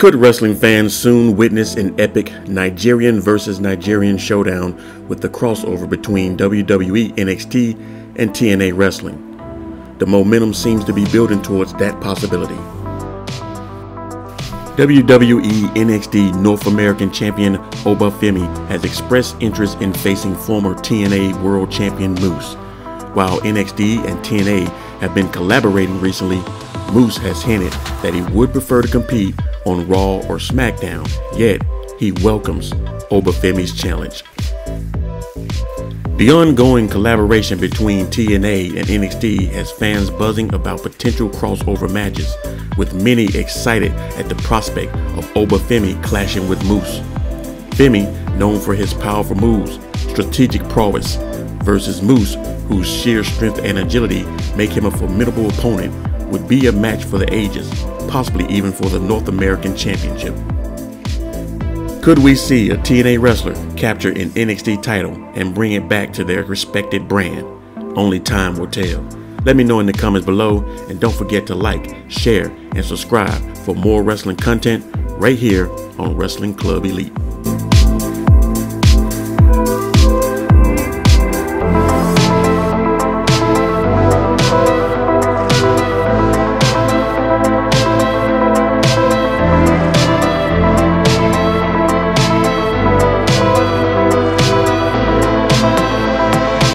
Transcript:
Could wrestling fans soon witness an epic Nigerian versus Nigerian showdown with the crossover between WWE NXT and TNA Wrestling? The momentum seems to be building towards that possibility. WWE NXT North American Champion Oba Femi has expressed interest in facing former TNA World Champion Moose. While NXT and TNA have been collaborating recently, Moose has hinted that he would prefer to compete on Raw or SmackDown, yet he welcomes Oba Femi's challenge. The ongoing collaboration between TNA and NXT has fans buzzing about potential crossover matches, with many excited at the prospect of Oba Femi clashing with Moose. Femi, known for his powerful moves, strategic prowess, versus Moose, whose sheer strength and agility make him a formidable opponent, would be a match for the ages, possibly even for the North American Championship. Could we see a TNA wrestler capture an NXT title and bring it back to their respected brand? Only time will tell. Let me know in the comments below and don't forget to like, share, and subscribe for more wrestling content right here on Wrestling Club Elite.